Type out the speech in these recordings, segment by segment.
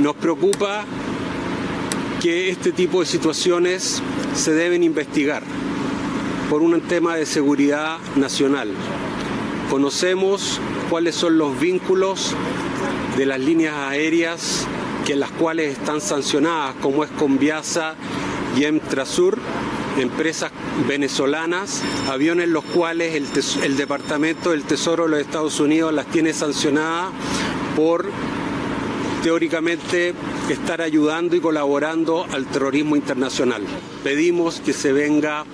Nos preocupa que este tipo de situaciones se deben investigar por un tema de seguridad nacional. Conocemos cuáles son los vínculos de las líneas aéreas que las cuales están sancionadas, como es Conviasa y Emtrasur, empresas venezolanas, aviones los cuales el, el Departamento del Tesoro de los Estados Unidos las tiene sancionadas por teóricamente estar ayudando y colaborando al terrorismo internacional. Pedimos que se venga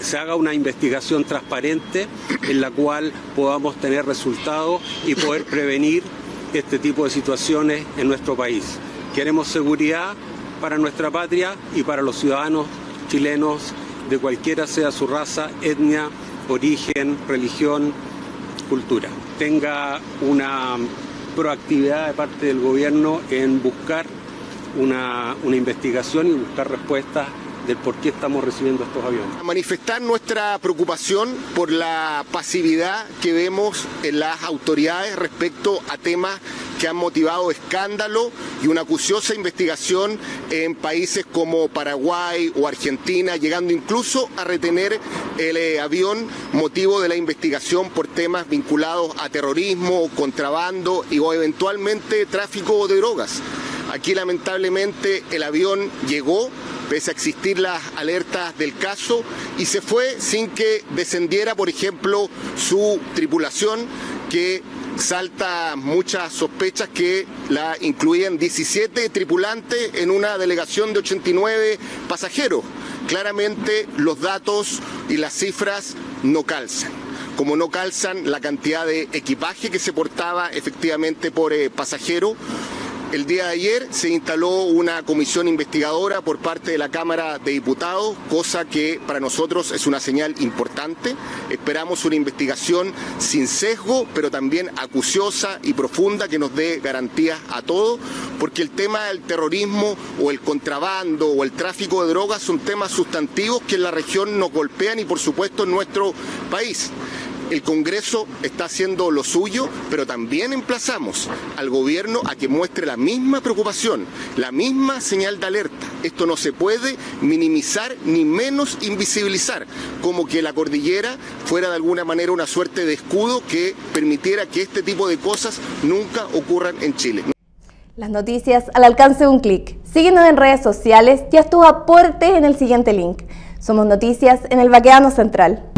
se haga una investigación transparente en la cual podamos tener resultados y poder prevenir este tipo de situaciones en nuestro país. Queremos seguridad para nuestra patria y para los ciudadanos chilenos de cualquiera sea su raza, etnia, origen, religión, cultura. Tenga una proactividad de parte del gobierno en buscar una, una investigación y buscar respuestas del por qué estamos recibiendo estos aviones. Manifestar nuestra preocupación por la pasividad que vemos en las autoridades respecto a temas que han motivado escándalo y una acuciosa investigación en países como Paraguay o Argentina, llegando incluso a retener el eh, avión motivo de la investigación por temas vinculados a terrorismo, contrabando y o eventualmente tráfico de drogas. Aquí lamentablemente el avión llegó pese a existir las alertas del caso, y se fue sin que descendiera, por ejemplo, su tripulación, que salta muchas sospechas que la incluían 17 tripulantes en una delegación de 89 pasajeros. Claramente los datos y las cifras no calzan como no calzan la cantidad de equipaje que se portaba efectivamente por eh, pasajero el día de ayer se instaló una comisión investigadora por parte de la Cámara de Diputados, cosa que para nosotros es una señal importante. Esperamos una investigación sin sesgo, pero también acuciosa y profunda que nos dé garantías a todos, porque el tema del terrorismo o el contrabando o el tráfico de drogas son temas sustantivos que en la región nos golpean y por supuesto en nuestro país el Congreso está haciendo lo suyo, pero también emplazamos al gobierno a que muestre la misma preocupación, la misma señal de alerta. Esto no se puede minimizar ni menos invisibilizar, como que la cordillera fuera de alguna manera una suerte de escudo que permitiera que este tipo de cosas nunca ocurran en Chile. Las noticias al alcance de un clic. Síguenos en redes sociales y haz tu aporte en el siguiente link. Somos Noticias en el Baqueano Central.